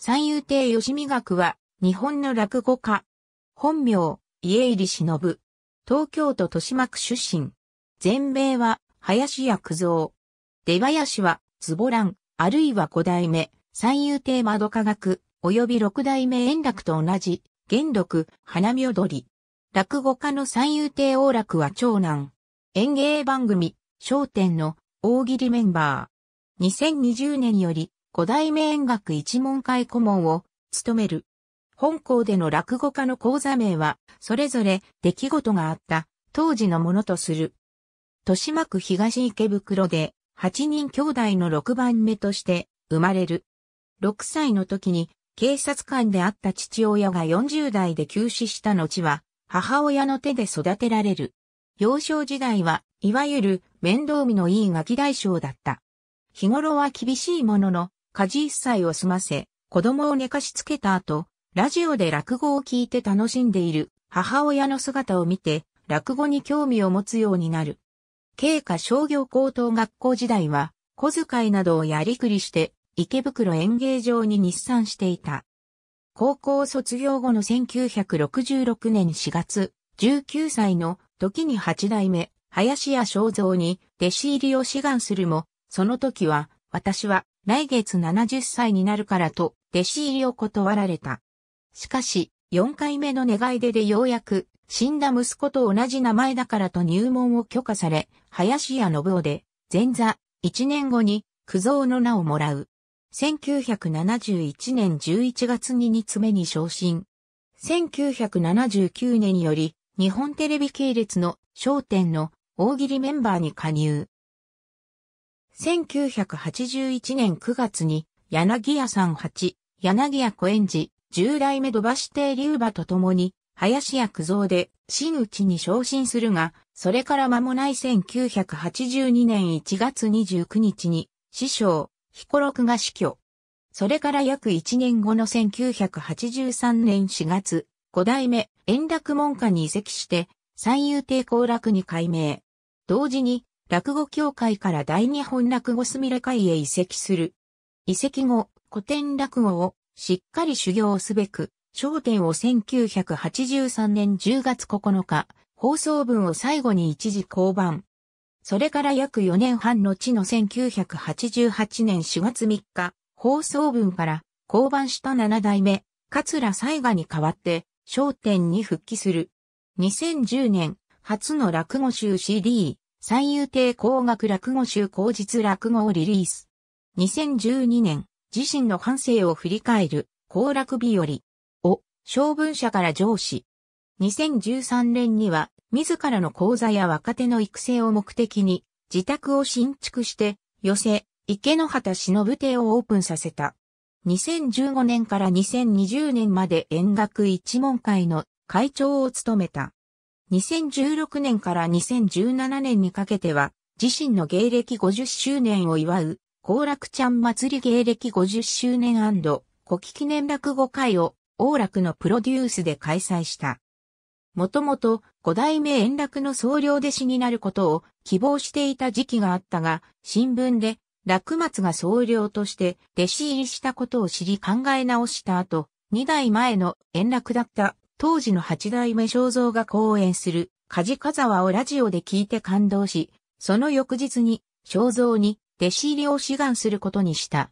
三遊亭吉見学は、日本の落語家。本名、家入忍。東京都豊島区出身。全名は、林家九蔵。出林は、ズボラン、あるいは五代目、三遊亭窓科学、及び六代目円楽と同じ、元禄、花見踊り。落語家の三遊亭王楽は長男。演芸番組、商店の大喜利メンバー。2020年より五代目演学一門会顧問を務める。本校での落語家の講座名は、それぞれ出来事があった当時のものとする。豊島区東池袋で8人兄弟の6番目として生まれる。6歳の時に警察官であった父親が40代で急死した後は母親の手で育てられる。幼少時代はいわゆる面倒見のいいガキ大将だった。日頃は厳しいものの家事一切を済ませ、子供を寝かしつけた後、ラジオで落語を聞いて楽しんでいる母親の姿を見て、落語に興味を持つようになる。経過商業高等学校時代は、小遣いなどをやりくりして、池袋演芸場に日産していた。高校卒業後の1966年4月、19歳の時に八代目、林家正蔵に弟子入りを志願するも、その時は、私は来月70歳になるからと弟子入りを断られた。しかし、4回目の願い出でようやく死んだ息子と同じ名前だからと入門を許可され、林家信夫で前座1年後に九蔵の名をもらう。1971年11月に2つ目に昇進。1979年より日本テレビ系列の商店の大喜利メンバーに加入。1981年9月に柳家さん八、柳家小園寺、十代目土橋亭龍馬と共に林家九蔵で真打ちに昇進するが、それから間もない1982年1月29日に師匠、彦六が死去。それから約1年後の1983年4月、五代目円楽門下に移籍して三遊亭後楽に改名。同時に落語協会から大日本落語すみれ会へ移籍する。移籍後、古典落語をしっかり修行すべく、焦点を1983年10月9日、放送分を最後に一時降板。それから約4年半の地の1988年4月3日、放送分から降板した7代目、桂西賀に代わって、焦点に復帰する。2010年、初の落語集 CD、三遊亭工学落語集後日落語をリリース。2012年、自身の反省を振り返る、行楽日和を、小文社から上司。2013年には、自らの講座や若手の育成を目的に、自宅を新築して、寄せ、池の畑忍亭をオープンさせた。2015年から2020年まで演学一門会の会長を務めた。2016年から2017年にかけては、自身の芸歴50周年を祝う、幸楽ちゃん祭り芸歴50周年古希記念落語会を、王楽のプロデュースで開催した。もともと、五代目円楽の総領弟子になることを希望していた時期があったが、新聞で、楽松が総領として弟子入りしたことを知り考え直した後、二代前の円楽だった当時の八代目正蔵が講演する、梶風沢をラジオで聞いて感動し、その翌日に、正蔵に弟子入りを志願することにした。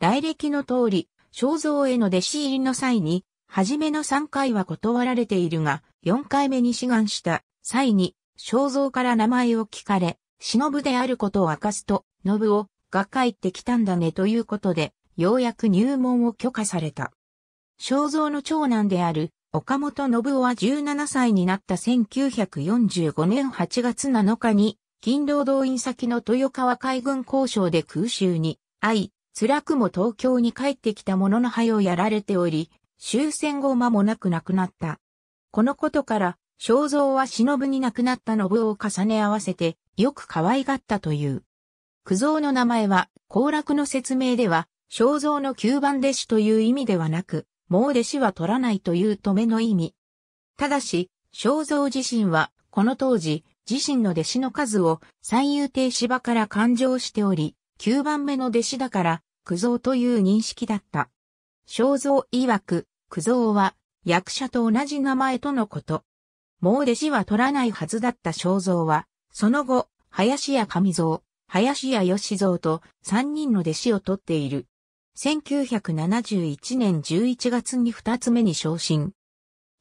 来歴の通り、正蔵への弟子入りの際に、初めの3回は断られているが、4回目に志願した際に、正蔵から名前を聞かれ、忍であることを明かすと、信夫が帰ってきたんだねということで、ようやく入門を許可された。正蔵の長男である岡本信夫は17歳になった1945年8月7日に、勤労動員先の豊川海軍交渉で空襲に遭い、辛くも東京に帰ってきたものの灰をやられており、終戦後間もなく亡くなった。このことから、正蔵は忍に亡くなった信夫を重ね合わせて、よく可愛がったという。九蔵の名前は、行楽の説明では、正蔵の九番弟子という意味ではなく、もう弟子は取らないという止めの意味。ただし、正蔵自身は、この当時、自身の弟子の数を三遊亭芝から勘定しており、9番目の弟子だから、九蔵という認識だった。肖像曰く、九蔵は役者と同じ名前とのこと。もう弟子は取らないはずだった肖像は、その後、林家上蔵、林家義蔵と三人の弟子を取っている。1971年11月に二つ目に昇進。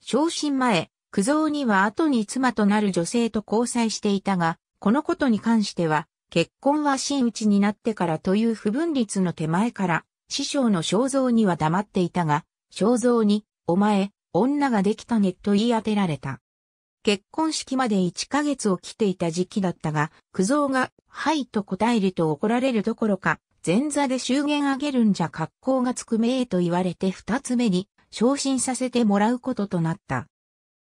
昇進前、九蔵には後に妻となる女性と交際していたが、このことに関しては、結婚は真打ちになってからという不分律の手前から、師匠の肖像には黙っていたが、肖像に、お前、女ができたねと言い当てられた。結婚式まで1ヶ月を来ていた時期だったが、九蔵が、はいと答えると怒られるどころか、前座で祝言あげるんじゃ格好がつくめえと言われて二つ目に、昇進させてもらうこととなった。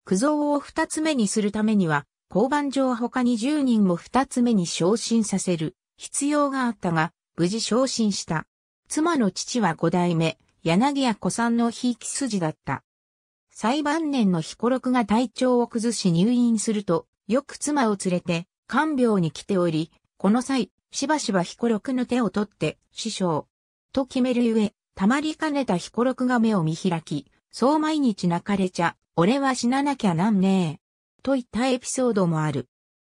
九蔵を二つ目にするためには、交番上他に10人も二つ目に昇進させる必要があったが、無事昇進した。妻の父は五代目、柳家子さんのひいき筋だった。最晩年の彦六が体調を崩し入院すると、よく妻を連れて、看病に来ており、この際、しばしば彦六の手を取って、師匠、と決めるゆえ、たまりかねた彦六が目を見開き、そう毎日泣かれちゃ、俺は死ななきゃなんねえ。といったエピソードもある。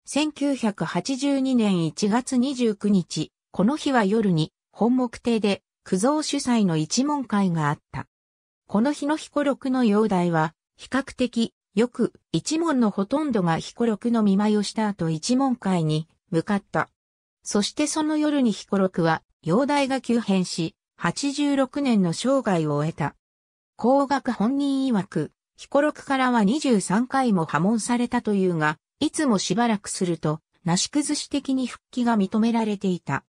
1982年1月29日、この日は夜に本目亭で九蔵主催の一問会があった。この日の彦六の容体は比較的よく一問のほとんどが彦六の見舞いをした後一問会に向かった。そしてその夜に彦六は容体が急変し、86年の生涯を終えた。工学本人曰く、彦六からは23回も破門されたというが、いつもしばらくすると、なし崩し的に復帰が認められていた。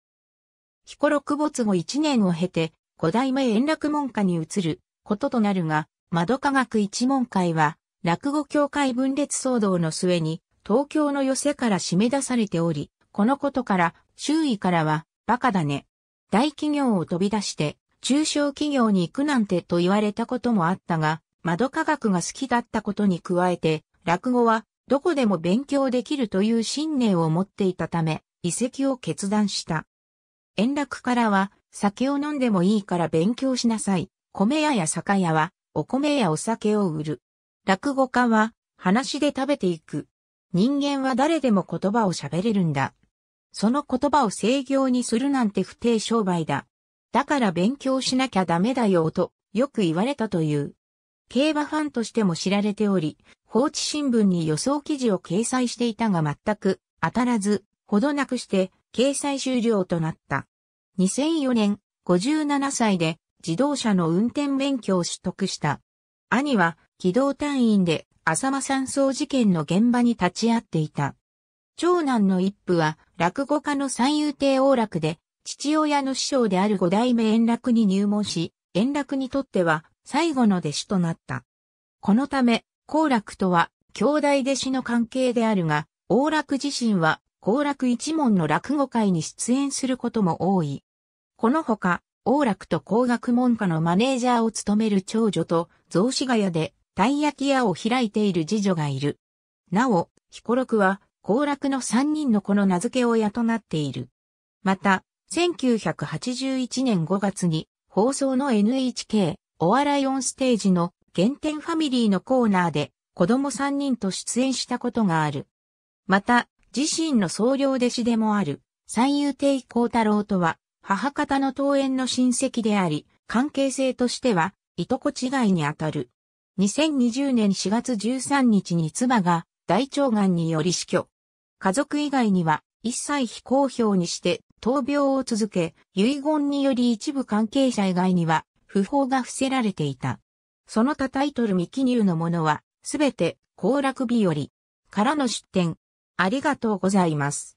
彦六没後1年を経て、五代目円楽門下に移ることとなるが、窓科学一門会は、落語協会分裂騒動の末に、東京の寄せから締め出されており、このことから、周囲からは、バカだね。大企業を飛び出して、中小企業に行くなんてと言われたこともあったが、窓科学が好きだったことに加えて、落語はどこでも勉強できるという信念を持っていたため、移籍を決断した。円楽からは、酒を飲んでもいいから勉強しなさい。米屋や酒屋は、お米やお酒を売る。落語家は、話で食べていく。人間は誰でも言葉を喋れるんだ。その言葉を制御にするなんて不定商売だ。だから勉強しなきゃダメだよと、よく言われたという。競馬ファンとしても知られており、放置新聞に予想記事を掲載していたが全く当たらず、ほどなくして掲載終了となった。2004年、57歳で自動車の運転免許を取得した。兄は機動隊員で浅間山荘事件の現場に立ち会っていた。長男の一夫は落語家の三遊亭王楽で父親の師匠である五代目円楽に入門し、円楽にとっては最後の弟子となった。このため、好楽とは兄弟弟子の関係であるが、王楽自身は好楽一門の落語会に出演することも多い。このほか、王楽と工学門下のマネージャーを務める長女と、雑司ヶ谷で、たい焼き屋を開いている次女がいる。なお、彦六は、行楽の三人の子の名付け親となっている。また、1981年5月に、放送の NHK お笑いオンステージの原点ファミリーのコーナーで子供3人と出演したことがある。また、自身の総領弟子でもある三遊亭光太郎とは母方の桃園の親戚であり、関係性としてはいとこ違いにあたる。2020年4月13日に妻が大腸がんにより死去。家族以外には一切非公表にして闘病を続け、遺言により一部関係者以外には不法が伏せられていた。その他タイトル未記入のものは、すべて、行楽日和からの出展。ありがとうございます。